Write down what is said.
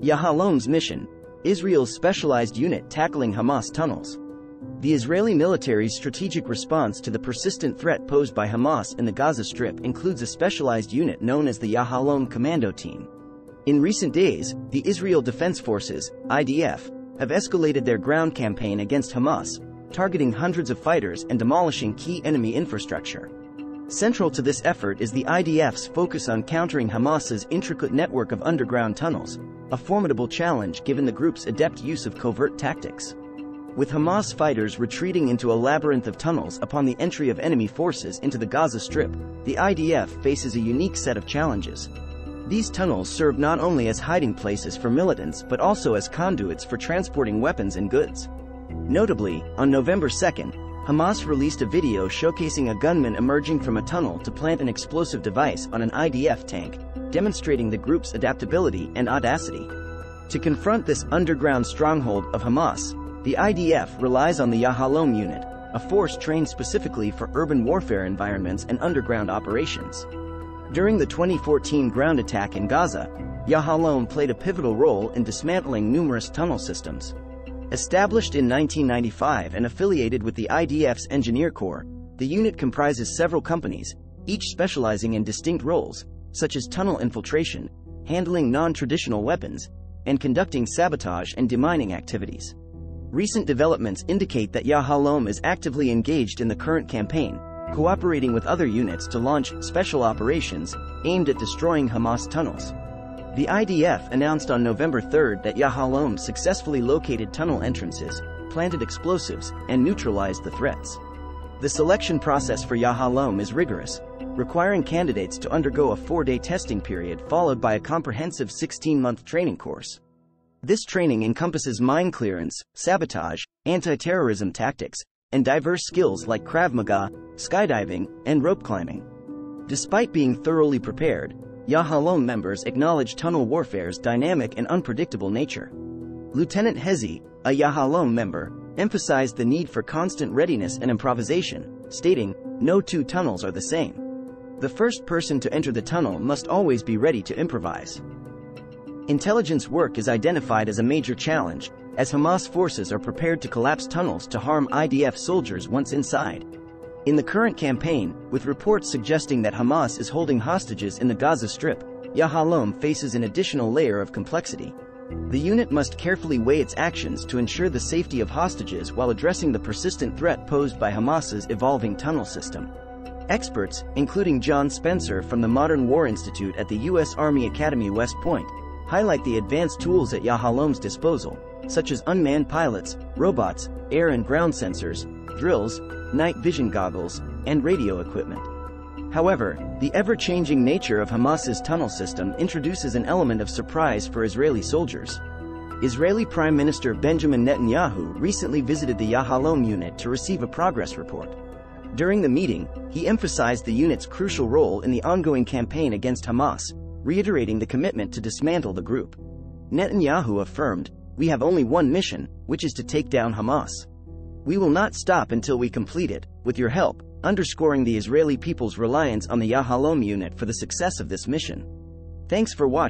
Yahalom's mission, Israel's specialized unit tackling Hamas tunnels. The Israeli military's strategic response to the persistent threat posed by Hamas in the Gaza Strip includes a specialized unit known as the Yahalom Commando Team. In recent days, the Israel Defense Forces, IDF, have escalated their ground campaign against Hamas, targeting hundreds of fighters and demolishing key enemy infrastructure. Central to this effort is the IDF's focus on countering Hamas's intricate network of underground tunnels, a formidable challenge given the group's adept use of covert tactics. With Hamas fighters retreating into a labyrinth of tunnels upon the entry of enemy forces into the Gaza Strip, the IDF faces a unique set of challenges. These tunnels serve not only as hiding places for militants but also as conduits for transporting weapons and goods. Notably, on November 2, Hamas released a video showcasing a gunman emerging from a tunnel to plant an explosive device on an IDF tank, demonstrating the group's adaptability and audacity. To confront this underground stronghold of Hamas, the IDF relies on the Yahalom unit, a force trained specifically for urban warfare environments and underground operations. During the 2014 ground attack in Gaza, Yahalom played a pivotal role in dismantling numerous tunnel systems. Established in 1995 and affiliated with the IDF's Engineer Corps, the unit comprises several companies, each specializing in distinct roles, such as tunnel infiltration, handling non-traditional weapons, and conducting sabotage and demining activities. Recent developments indicate that Yahalom is actively engaged in the current campaign, cooperating with other units to launch special operations aimed at destroying Hamas tunnels. The IDF announced on November 3 that Yahalom successfully located tunnel entrances, planted explosives, and neutralized the threats. The selection process for Yahalom is rigorous, requiring candidates to undergo a four-day testing period followed by a comprehensive 16-month training course. This training encompasses mine clearance, sabotage, anti-terrorism tactics, and diverse skills like Krav Maga, skydiving, and rope climbing. Despite being thoroughly prepared, Yahalom members acknowledge tunnel warfare's dynamic and unpredictable nature. Lieutenant Hezi, a Yahalom member, emphasized the need for constant readiness and improvisation, stating, No two tunnels are the same. The first person to enter the tunnel must always be ready to improvise. Intelligence work is identified as a major challenge, as Hamas forces are prepared to collapse tunnels to harm IDF soldiers once inside. In the current campaign, with reports suggesting that Hamas is holding hostages in the Gaza Strip, Yahalom faces an additional layer of complexity. The unit must carefully weigh its actions to ensure the safety of hostages while addressing the persistent threat posed by Hamas's evolving tunnel system. Experts, including John Spencer from the Modern War Institute at the U.S. Army Academy West Point, highlight the advanced tools at Yahalom's disposal, such as unmanned pilots, robots, air and ground sensors, drills, night vision goggles, and radio equipment. However, the ever-changing nature of Hamas's tunnel system introduces an element of surprise for Israeli soldiers. Israeli Prime Minister Benjamin Netanyahu recently visited the Yahalom unit to receive a progress report. During the meeting, he emphasized the unit's crucial role in the ongoing campaign against Hamas, reiterating the commitment to dismantle the group. Netanyahu affirmed, We have only one mission, which is to take down Hamas. We will not stop until we complete it, with your help, underscoring the Israeli people's reliance on the Yahalom unit for the success of this mission. Thanks for watching.